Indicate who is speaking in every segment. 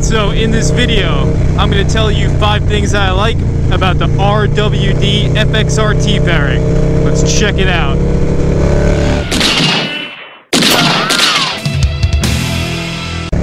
Speaker 1: Alright, so in this video, I'm going to tell you five things I like about the RWD FXRT fairing. Let's check it out.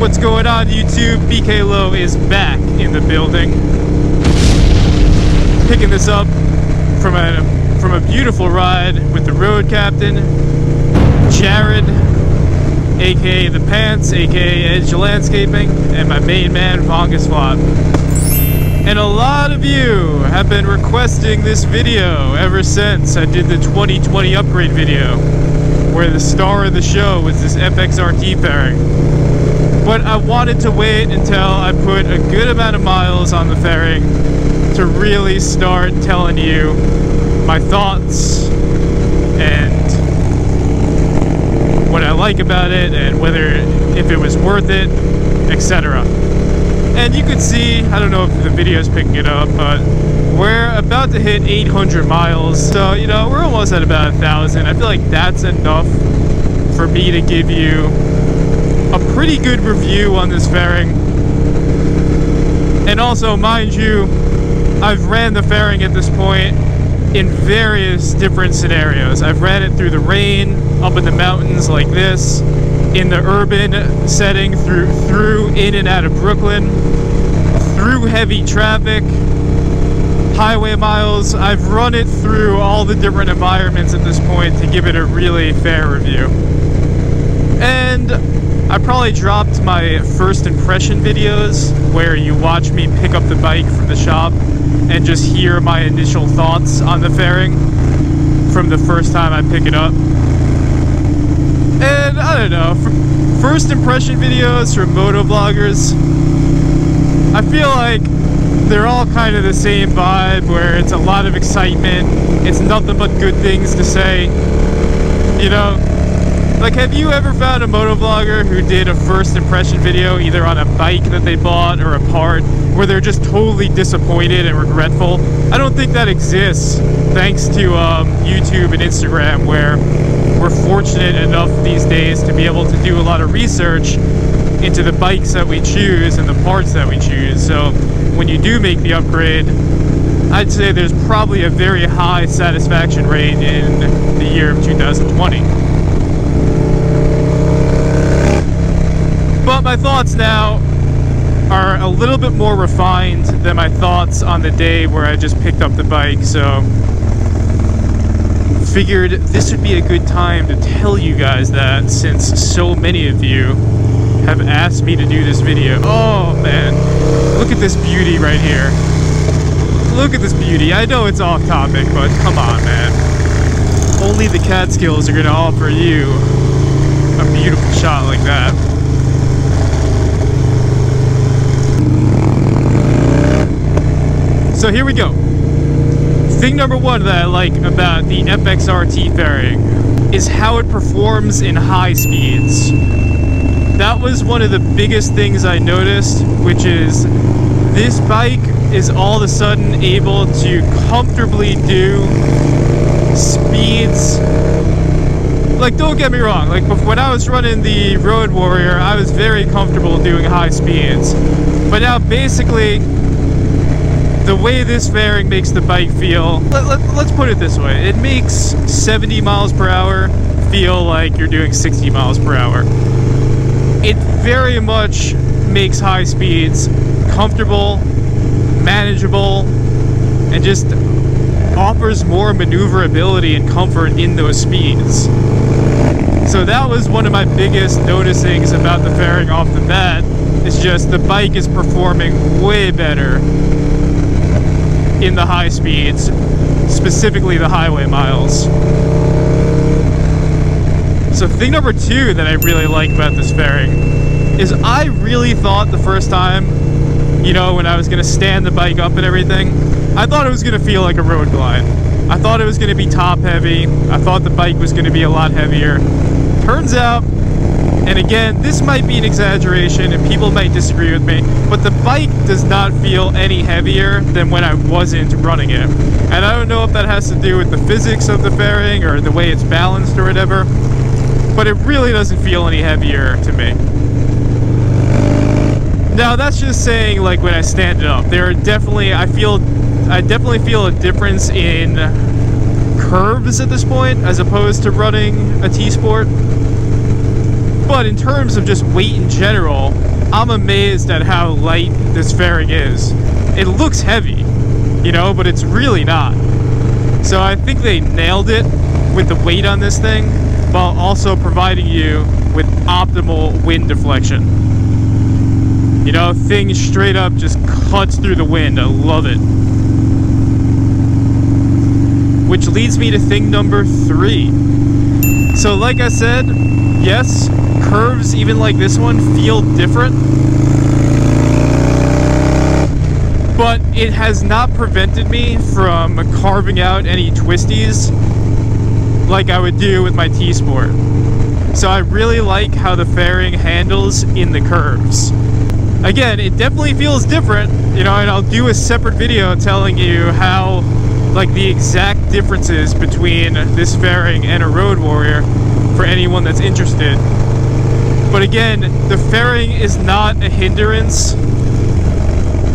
Speaker 1: What's going on YouTube? BK Low is back in the building. Picking this up from a from a beautiful ride with the road captain, Jared, aka The Pants, aka Edge Landscaping, and my main man, Vongus Flop. And a lot of you have been requesting this video ever since I did the 2020 upgrade video, where the star of the show was this FXRT fairing. But I wanted to wait until I put a good amount of miles on the fairing to really start telling you my thoughts and what I like about it and whether if it was worth it, etc. And you can see, I don't know if the video is picking it up, but we're about to hit 800 miles. So, you know, we're almost at about a thousand. I feel like that's enough for me to give you a pretty good review on this fairing. And also, mind you, I've ran the fairing at this point in various different scenarios. I've ran it through the rain, up in the mountains like this, in the urban setting, through through in and out of Brooklyn, through heavy traffic, highway miles. I've run it through all the different environments at this point to give it a really fair review. And I probably dropped my first impression videos where you watch me pick up the bike from the shop and just hear my initial thoughts on the fairing from the first time I pick it up. And I don't know, first impression videos from moto motovloggers, I feel like they're all kind of the same vibe where it's a lot of excitement, it's nothing but good things to say, you know, like, have you ever found a motovlogger who did a first impression video either on a bike that they bought or a part where they're just totally disappointed and regretful? I don't think that exists thanks to um, YouTube and Instagram where we're fortunate enough these days to be able to do a lot of research into the bikes that we choose and the parts that we choose. So when you do make the upgrade, I'd say there's probably a very high satisfaction rate in the year of 2020. But my thoughts now are a little bit more refined than my thoughts on the day where I just picked up the bike, so figured this would be a good time to tell you guys that since so many of you have asked me to do this video. Oh man, look at this beauty right here. Look at this beauty. I know it's off topic, but come on man. Only the Catskills are gonna offer you a beautiful shot like that. So here we go. Thing number one that I like about the FXRT fairing is how it performs in high speeds. That was one of the biggest things I noticed, which is this bike is all of a sudden able to comfortably do speeds like don't get me wrong like when i was running the road warrior i was very comfortable doing high speeds but now basically the way this fairing makes the bike feel, let, let, let's put it this way, it makes 70 miles per hour feel like you're doing 60 miles per hour. It very much makes high speeds comfortable, manageable, and just offers more maneuverability and comfort in those speeds. So that was one of my biggest noticings about the fairing off the bat. It's just the bike is performing way better in the high speeds, specifically the highway miles. So thing number two that I really like about this fairing is I really thought the first time, you know, when I was to stand the bike up and everything, I thought it was to feel like a road glide. I thought it was to be top heavy. I thought the bike was to be a lot heavier. Turns out and again, this might be an exaggeration and people might disagree with me, but the bike does not feel any heavier than when I wasn't running it. And I don't know if that has to do with the physics of the fairing or the way it's balanced or whatever, but it really doesn't feel any heavier to me. Now that's just saying like when I stand it up. There are definitely I feel I definitely feel a difference in curves at this point as opposed to running a T-Sport. But in terms of just weight in general, I'm amazed at how light this fairing is. It looks heavy, you know, but it's really not. So I think they nailed it with the weight on this thing while also providing you with optimal wind deflection. You know, things straight up just cuts through the wind. I love it. Which leads me to thing number three. So like I said, yes, curves even like this one feel different. But it has not prevented me from carving out any twisties like I would do with my T-Sport. So I really like how the fairing handles in the curves. Again, it definitely feels different, you know, and I'll do a separate video telling you how, like, the exact differences between this fairing and a Road Warrior for anyone that's interested. But again, the fairing is not a hindrance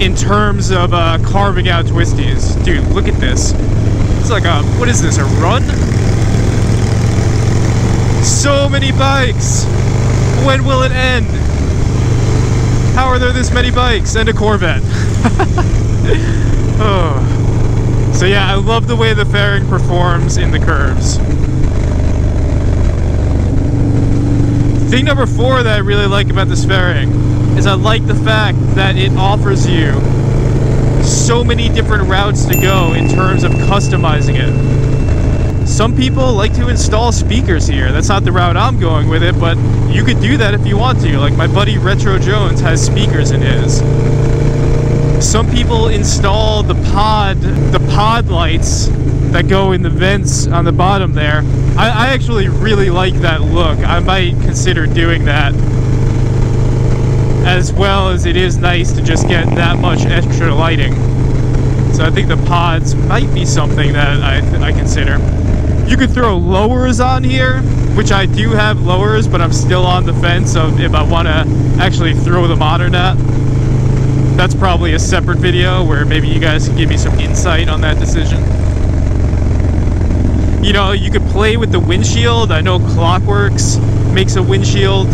Speaker 1: in terms of uh, carving out twisties. Dude, look at this. It's like a, what is this, a run? So many bikes! When will it end? How are there this many bikes and a Corvette? oh. So yeah, I love the way the fairing performs in the curves. Thing number four that I really like about this fairing is I like the fact that it offers you so many different routes to go in terms of customizing it. Some people like to install speakers here. That's not the route I'm going with it, but you could do that if you want to. Like my buddy Retro Jones has speakers in his. Some people install the pod, the pod lights that go in the vents on the bottom there. I, I actually really like that look. I might consider doing that. As well as it is nice to just get that much extra lighting. So I think the pods might be something that I, I consider. You could throw lowers on here, which I do have lowers, but I'm still on the fence of if I want to actually throw them on or not. That's probably a separate video where maybe you guys can give me some insight on that decision you know, you could play with the windshield. I know Klock Werks makes a windshield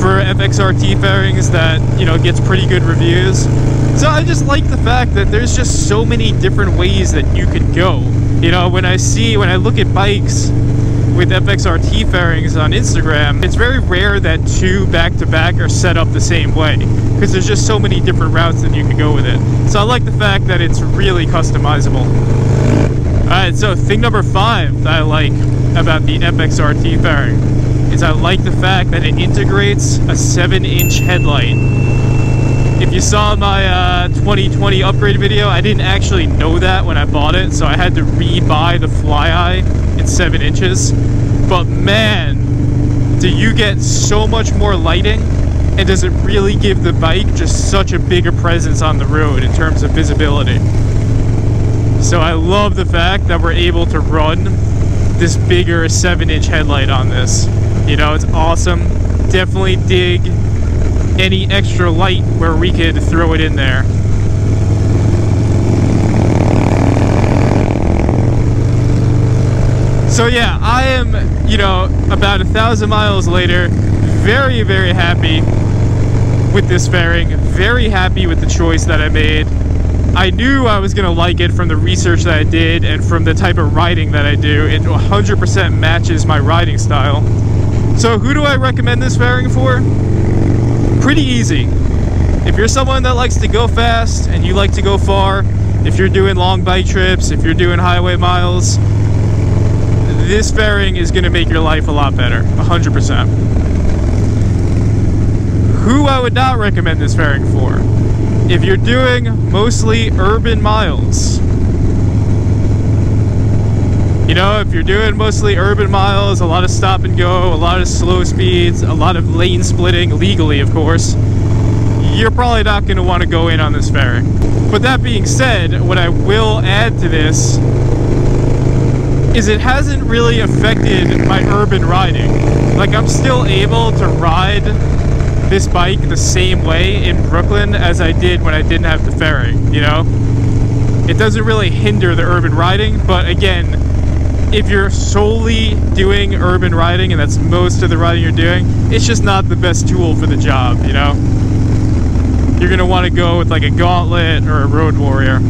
Speaker 1: for FXRT fairings that, you know, gets pretty good reviews. So I just like the fact that there's just so many different ways that you could go. You know, when I see, when I look at bikes with FXRT fairings on Instagram, it's very rare that two back-to-back -back are set up the same way because there's just so many different routes that you can go with it. So I like the fact that it's really customizable. Alright, so thing number five that I like about the FXRT fairing is I like the fact that it integrates a 7-inch headlight. If you saw my uh, 2020 upgrade video, I didn't actually know that when I bought it, so I had to re-buy the FlyEye in 7 inches. But man, do you get so much more lighting, and does it really give the bike just such a bigger presence on the road in terms of visibility. So I love the fact that we're able to run this bigger 7 inch headlight on this. You know, it's awesome. Definitely dig any extra light where we could throw it in there. So yeah, I am, you know, about a thousand miles later, very, very happy with this fairing, very happy with the choice that I made. I knew I was going to like it from the research that I did and from the type of riding that I do. It 100% matches my riding style. So who do I recommend this fairing for? Pretty easy. If you're someone that likes to go fast and you like to go far, if you're doing long bike trips, if you're doing highway miles, this fairing is going to make your life a lot better, 100%. Who I would not recommend this fairing for? If you're doing mostly urban miles, you know, if you're doing mostly urban miles, a lot of stop and go, a lot of slow speeds, a lot of lane splitting, legally of course, you're probably not going to want to go in on this fairing. But that being said, what I will add to this is it hasn't really affected my urban riding. Like I'm still able to ride this bike the same way in Brooklyn as I did when I didn't have the fairing, you know? It doesn't really hinder the urban riding, but again, if you're solely doing urban riding and that's most of the riding you're doing, it's just not the best tool for the job, you know? You're gonna wanna go with like a gauntlet or a road warrior.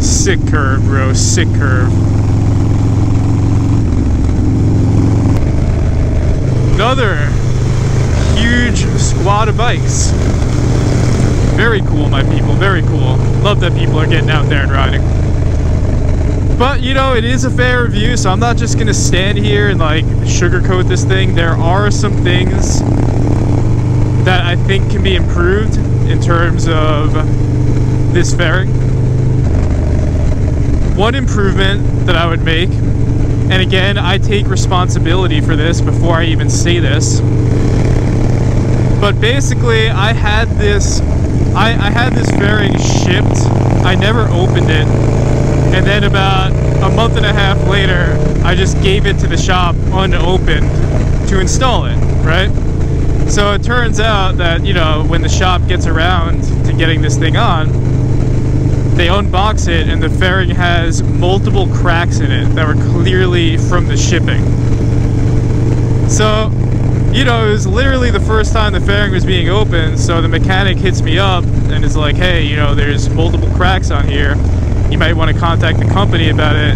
Speaker 1: Sick curve, bro, sick curve. Another huge squad of bikes. Very cool, my people, very cool. Love that people are getting out there and riding. But, you know, it is a fair review, so I'm not just gonna stand here and, like, sugarcoat this thing. There are some things that I think can be improved in terms of this fairing. One improvement that I would make, and again, I take responsibility for this before I even say this, but basically, I had this I, I had this fairing shipped. I never opened it. And then about a month and a half later, I just gave it to the shop unopened to install it, right? So it turns out that, you know, when the shop gets around to getting this thing on, they unbox it and the fairing has multiple cracks in it that were clearly from the shipping. So you know, it was literally the first time the fairing was being opened, so the mechanic hits me up and is like, hey, you know, there's multiple cracks on here. You might want to contact the company about it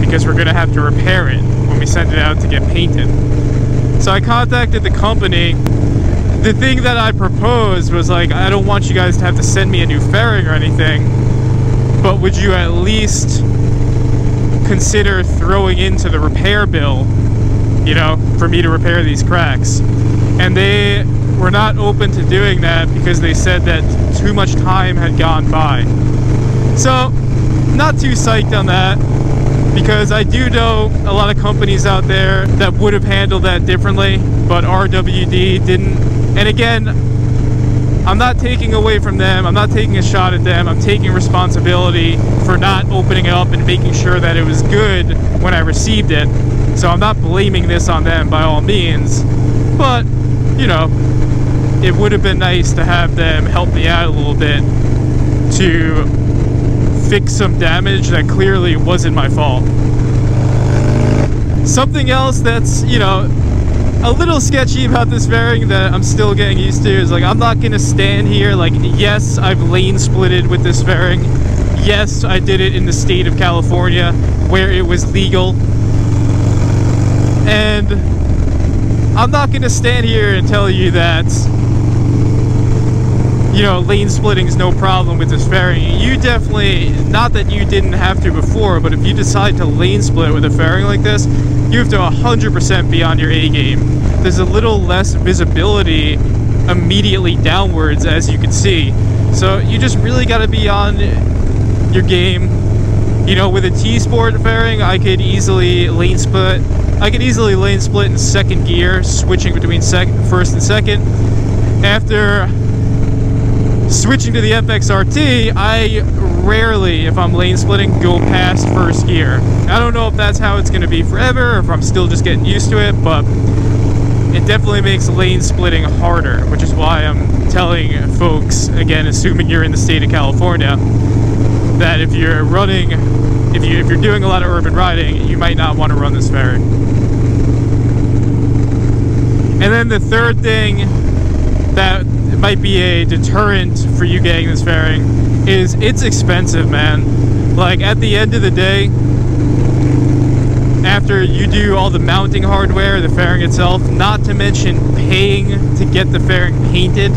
Speaker 1: because we're going to have to repair it when we send it out to get painted. So I contacted the company. The thing that I proposed was like, I don't want you guys to have to send me a new fairing or anything, but would you at least consider throwing into the repair bill you know, for me to repair these cracks. And they were not open to doing that because they said that too much time had gone by. So, not too psyched on that because I do know a lot of companies out there that would have handled that differently, but RWD didn't. And again, I'm not taking away from them. I'm not taking a shot at them. I'm taking responsibility for not opening it up and making sure that it was good when I received it. So I'm not blaming this on them by all means, but, you know, it would have been nice to have them help me out a little bit to fix some damage that clearly wasn't my fault. Something else that's, you know, a little sketchy about this fairing that I'm still getting used to is like I'm not gonna stand here like yes I've lane splitted with this fairing. Yes I did it in the state of California where it was legal. And I'm not to stand here and tell you that, you know, lane splitting is no problem with this fairing. You definitely, not that you didn't have to before, but if you decide to lane split with a fairing like this, you have to 100% be on your A game. There's a little less visibility immediately downwards, as you can see. So you just really got to be on your game. You know, with a T-Sport fairing, I could easily lane split I could easily lane split in second gear, switching between second, first and second. After switching to the FXRT, I rarely, if I'm lane splitting, go past first gear. I don't know if that's how it's going to be forever, or if I'm still just getting used to it, but it definitely makes lane splitting harder, which is why I'm telling folks, again, assuming you're in the state of California, that if you're running, if, you, if you're doing a lot of urban riding, you might not want to run this fairing. And then the third thing that might be a deterrent for you getting this fairing is it's expensive, man. Like at the end of the day, after you do all the mounting hardware, the fairing itself, not to mention paying to get the fairing painted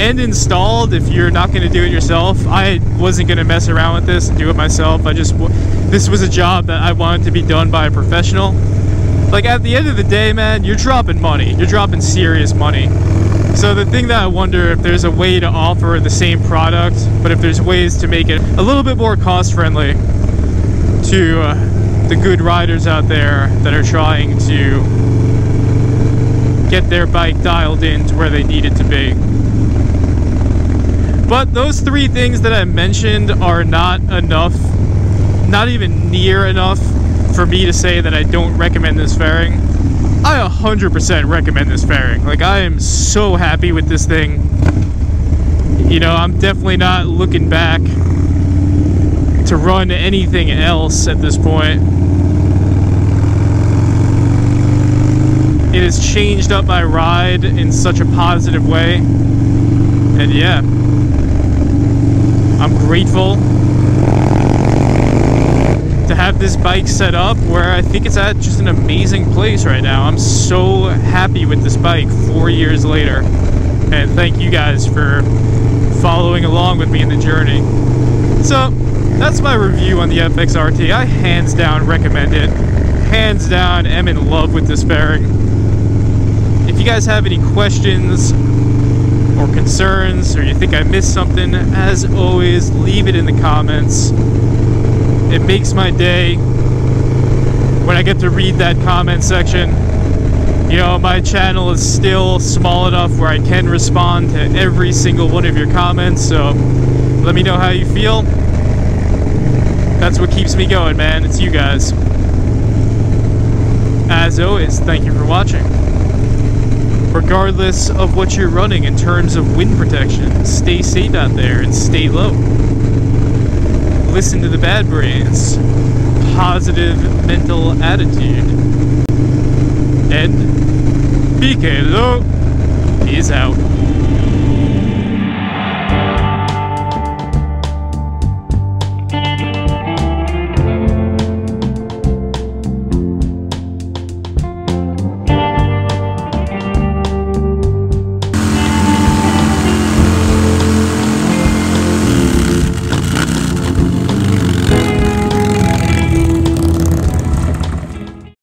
Speaker 1: and installed if you're not going to do it yourself. I wasn't going to mess around with this and do it myself. I just, this was a job that I wanted to be done by a professional like at the end of the day, man, you're dropping money. You're dropping serious money. So the thing that I wonder if there's a way to offer the same product, but if there's ways to make it a little bit more cost friendly to uh, the good riders out there that are trying to get their bike dialed in to where they need it to be. But those three things that I mentioned are not enough, not even near enough for me to say that I don't recommend this fairing. I 100% recommend this fairing. Like, I am so happy with this thing. You know, I'm definitely not looking back to run anything else at this point. It has changed up my ride in such a positive way. And yeah, I'm grateful to have this bike set up where I think it's at just an amazing place right now. I'm so happy with this bike four years later. And thank you guys for following along with me in the journey. So, that's my review on the FX RT. I hands down recommend it. Hands down am in love with this fairing. If you guys have any questions or concerns or you think I missed something, as always, leave it in the comments. It makes my day when I get to read that comment section. You know, my channel is still small enough where I can respond to every single one of your comments, so let me know how you feel. That's what keeps me going, man. It's you guys. As always, thank you for watching. Regardless of what you're running in terms of wind protection, stay safe out there and stay low. Listen to the bad brains. Positive mental attitude. And Low is out.